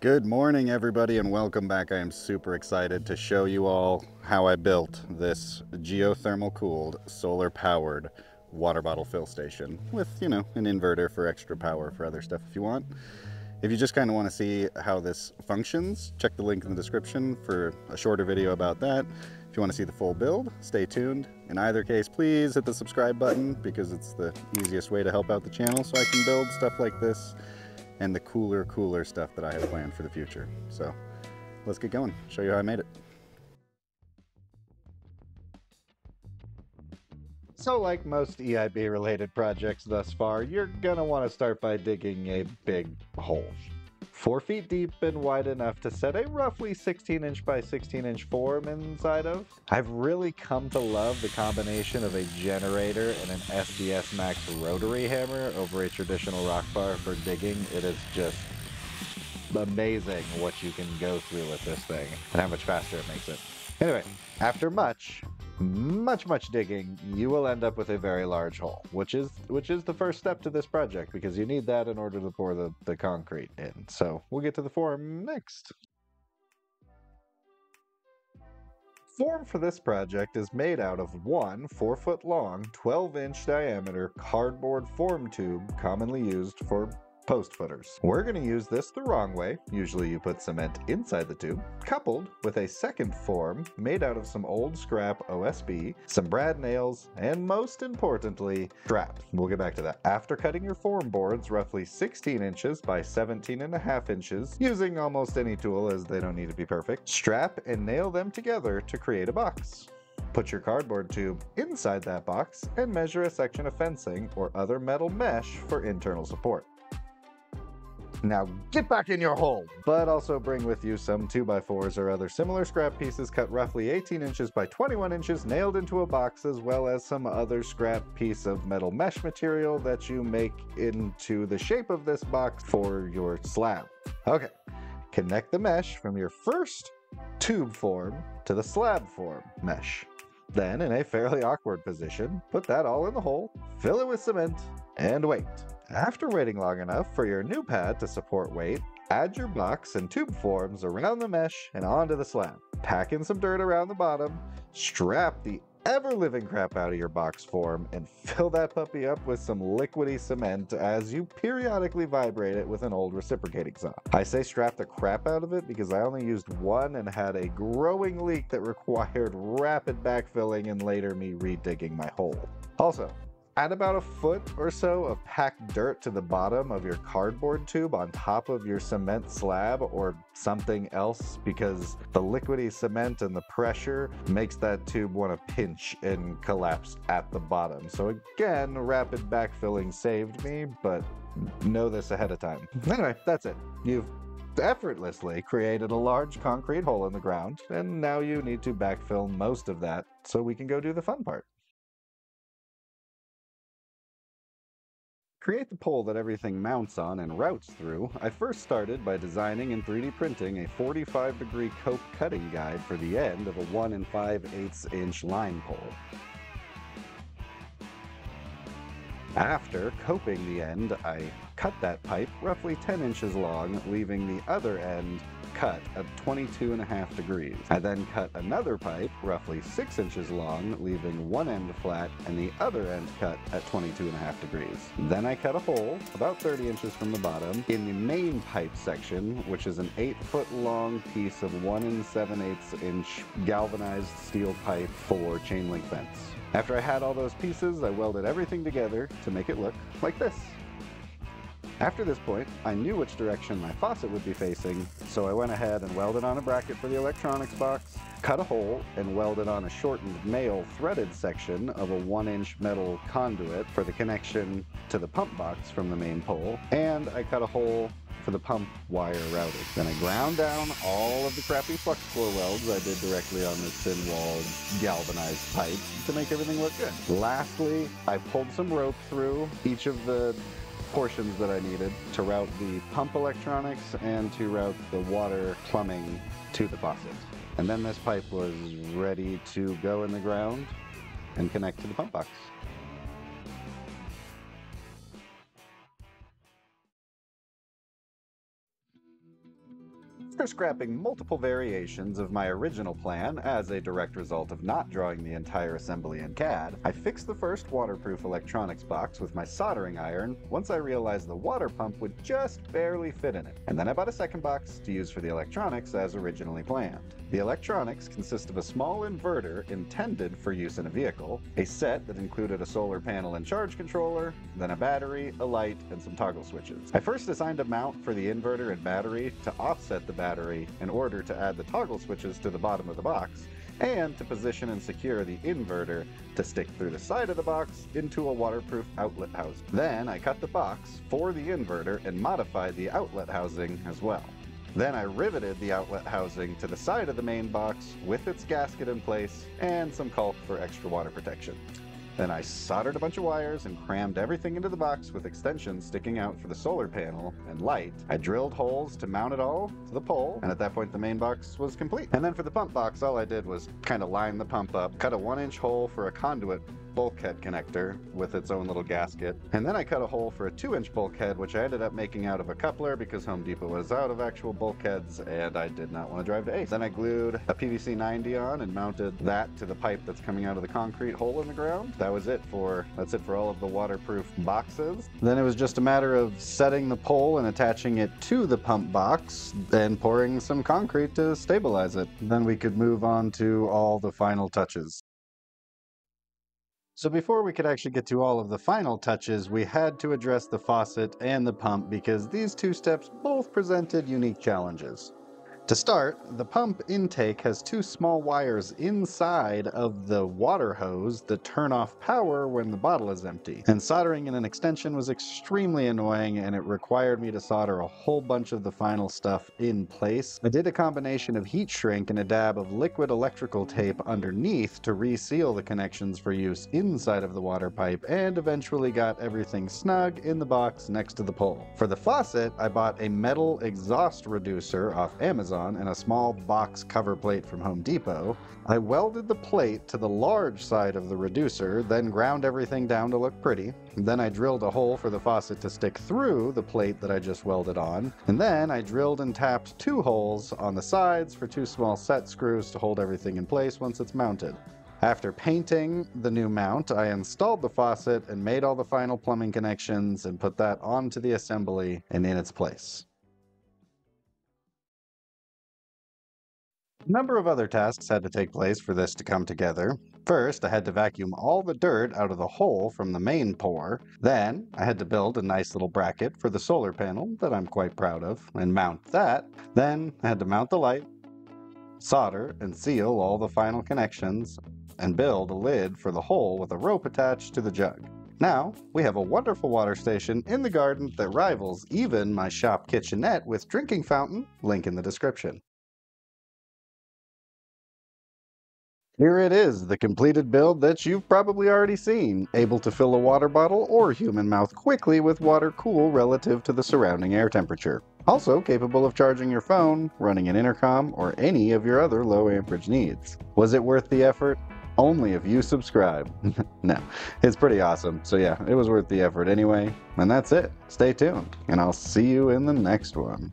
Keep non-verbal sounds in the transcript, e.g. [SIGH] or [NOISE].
Good morning, everybody, and welcome back. I am super excited to show you all how I built this geothermal cooled, solar powered water bottle fill station with, you know, an inverter for extra power for other stuff if you want. If you just kind of want to see how this functions, check the link in the description for a shorter video about that. If you want to see the full build, stay tuned. In either case, please hit the subscribe button because it's the easiest way to help out the channel so I can build stuff like this and the cooler, cooler stuff that I have planned for the future. So let's get going, show you how I made it. So like most EIB related projects thus far, you're gonna wanna start by digging a big hole. 4 feet deep and wide enough to set a roughly 16 inch by 16 inch form inside of. I've really come to love the combination of a generator and an SDS Max rotary hammer over a traditional rock bar for digging. It is just amazing what you can go through with this thing and how much faster it makes it. Anyway, after much, much much digging you will end up with a very large hole which is which is the first step to this project because you need that in order to pour the, the concrete in. So we'll get to the form next. Form for this project is made out of one 4 foot long 12 inch diameter cardboard form tube commonly used for post footers. We're going to use this the wrong way, usually you put cement inside the tube, coupled with a second form made out of some old scrap OSB, some brad nails, and most importantly, strap. We'll get back to that. After cutting your form boards roughly 16 inches by 17 and a half inches, using almost any tool as they don't need to be perfect, strap and nail them together to create a box. Put your cardboard tube inside that box and measure a section of fencing or other metal mesh for internal support. Now get back in your hole! But also bring with you some 2x4s or other similar scrap pieces cut roughly 18 inches by 21 inches nailed into a box as well as some other scrap piece of metal mesh material that you make into the shape of this box for your slab. Okay, connect the mesh from your first tube form to the slab form mesh. Then, in a fairly awkward position, put that all in the hole, fill it with cement, and wait. After waiting long enough for your new pad to support weight, add your box and tube forms around the mesh and onto the slab. Pack in some dirt around the bottom, strap the ever-living crap out of your box form, and fill that puppy up with some liquidy cement as you periodically vibrate it with an old reciprocating saw. I say strap the crap out of it because I only used one and had a growing leak that required rapid backfilling and later me redigging my hole. Also, Add about a foot or so of packed dirt to the bottom of your cardboard tube on top of your cement slab or something else because the liquidy cement and the pressure makes that tube want to pinch and collapse at the bottom. So again, rapid backfilling saved me, but know this ahead of time. Anyway, that's it. You've effortlessly created a large concrete hole in the ground, and now you need to backfill most of that so we can go do the fun part. Create the pole that everything mounts on and routes through, I first started by designing and 3D printing a 45 degree cope cutting guide for the end of a 1 and 5 8 inch line pole. After coping the end, I cut that pipe roughly 10 inches long, leaving the other end cut at 22 and a half degrees. I then cut another pipe roughly 6 inches long, leaving one end flat and the other end cut at 22 and a half degrees. Then I cut a hole about 30 inches from the bottom in the main pipe section, which is an 8 foot long piece of 1 and 7 8 inch galvanized steel pipe for chain link fence. After I had all those pieces, I welded everything together to make it look like this. After this point, I knew which direction my faucet would be facing, so I went ahead and welded on a bracket for the electronics box, cut a hole, and welded on a shortened male threaded section of a 1-inch metal conduit for the connection to the pump box from the main pole, and I cut a hole for the pump wire routing. Then I ground down all of the crappy flux core welds I did directly on this thin walled galvanized pipe to make everything look good. Lastly, I pulled some rope through each of the portions that I needed to route the pump electronics and to route the water plumbing to the faucet. And then this pipe was ready to go in the ground and connect to the pump box. After scrapping multiple variations of my original plan as a direct result of not drawing the entire assembly in CAD, I fixed the first waterproof electronics box with my soldering iron once I realized the water pump would just barely fit in it. And then I bought a second box to use for the electronics as originally planned. The electronics consist of a small inverter intended for use in a vehicle, a set that included a solar panel and charge controller, then a battery, a light, and some toggle switches. I first assigned a mount for the inverter and battery to offset the battery in order to add the toggle switches to the bottom of the box, and to position and secure the inverter to stick through the side of the box into a waterproof outlet housing. Then I cut the box for the inverter and modified the outlet housing as well. Then I riveted the outlet housing to the side of the main box with its gasket in place and some caulk for extra water protection. Then I soldered a bunch of wires and crammed everything into the box with extensions sticking out for the solar panel and light. I drilled holes to mount it all to the pole, and at that point the main box was complete. And then for the pump box, all I did was kind of line the pump up, cut a one inch hole for a conduit bulkhead connector with its own little gasket. And then I cut a hole for a 2 inch bulkhead, which I ended up making out of a coupler because Home Depot was out of actual bulkheads and I did not want to drive to Ace. Then I glued a PVC 90 on and mounted that to the pipe that's coming out of the concrete hole in the ground. That was it for, that's it for all of the waterproof boxes. Then it was just a matter of setting the pole and attaching it to the pump box and pouring some concrete to stabilize it. Then we could move on to all the final touches. So before we could actually get to all of the final touches, we had to address the faucet and the pump because these two steps both presented unique challenges. To start, the pump intake has two small wires inside of the water hose that turn off power when the bottle is empty. And soldering in an extension was extremely annoying and it required me to solder a whole bunch of the final stuff in place. I did a combination of heat shrink and a dab of liquid electrical tape underneath to reseal the connections for use inside of the water pipe and eventually got everything snug in the box next to the pole. For the faucet, I bought a metal exhaust reducer off Amazon Amazon and a small box cover plate from Home Depot, I welded the plate to the large side of the reducer, then ground everything down to look pretty. Then I drilled a hole for the faucet to stick through the plate that I just welded on. And then I drilled and tapped two holes on the sides for two small set screws to hold everything in place once it's mounted. After painting the new mount, I installed the faucet and made all the final plumbing connections and put that onto the assembly and in its place. A number of other tasks had to take place for this to come together. First, I had to vacuum all the dirt out of the hole from the main pour. Then, I had to build a nice little bracket for the solar panel that I'm quite proud of and mount that. Then, I had to mount the light, solder and seal all the final connections, and build a lid for the hole with a rope attached to the jug. Now, we have a wonderful water station in the garden that rivals even my shop kitchenette with drinking fountain, link in the description. Here it is, the completed build that you've probably already seen, able to fill a water bottle or human mouth quickly with water cool relative to the surrounding air temperature. Also capable of charging your phone, running an intercom, or any of your other low amperage needs. Was it worth the effort? Only if you subscribe. [LAUGHS] no, it's pretty awesome. So yeah, it was worth the effort anyway. And that's it. Stay tuned, and I'll see you in the next one.